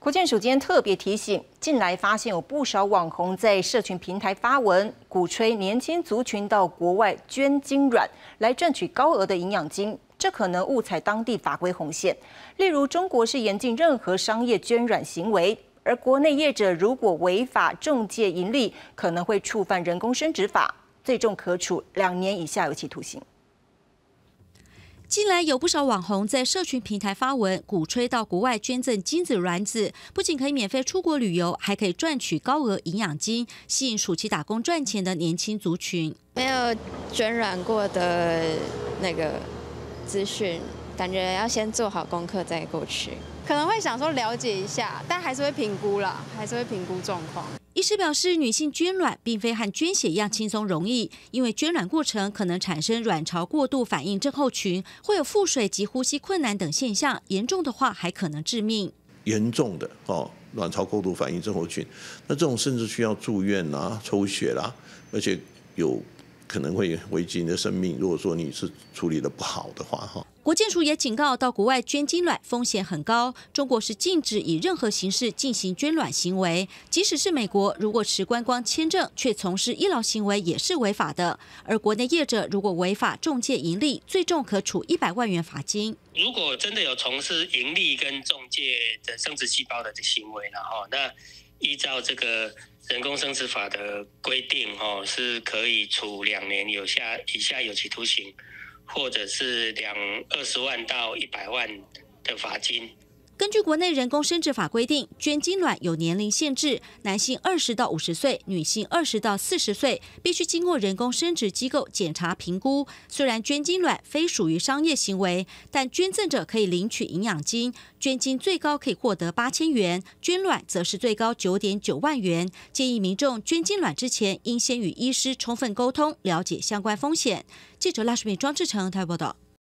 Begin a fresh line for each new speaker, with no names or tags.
国建署今天特别提醒，近来发现有不少网红在社群平台发文，鼓吹年轻族群到国外捐精卵来赚取高额的营养金，这可能误踩当地法规红线。例如，中国是严禁任何商业捐卵行为，而国内业者如果违法中介盈利，可能会触犯人工生殖法，最重可处两年以下有期徒刑。
近来有不少网红在社群平台发文，鼓吹到国外捐赠精子卵子，不仅可以免费出国旅游，还可以赚取高额营养金，吸引暑期打工赚钱的年轻族群。
没有捐卵过的那个资讯，感觉要先做好功课再过去，
可能会想说了解一下，但还是会评估啦，还是会评估状况。
医师表示，女性捐卵并非和捐血一样轻松容易，因为捐卵过程可能产生卵巢过度反应症候群，会有腹水及呼吸困难等现象，严重的话还可能致命。
严重的哦，卵巢过度反应症候群，那这种甚至需要住院啊、抽血啦，而且有可能会危及你的生命。如果说你是处理的不好的话，哈。
国建署也警告，到国外捐精卵风险很高。中国是禁止以任何形式进行捐卵行为，即使是美国，如果持观光签证却从事医疗行为，也是违法的。而国内业者如果违法中介盈利，最重可处一百万元罚金。
如果真的有从事盈利跟中介的生殖细胞的行为，然后那依照这个人工生殖法的规定，哦，是可以处两年有下以下有期徒刑。或者是两二十万到一百万的罚金。
根据国内人工生殖法规定，捐精卵有年龄限制，男性二十到五十岁，女性二十到四十岁，必须经过人工生殖机构检查评估。虽然捐精卵非属于商业行为，但捐赠者可以领取营养金，捐精最高可以获得八千元，捐卵则是最高九点九万元。建议民众捐精卵之前，应先与医师充分沟通，了解相关风险。记者赖淑敏、庄志成台报道。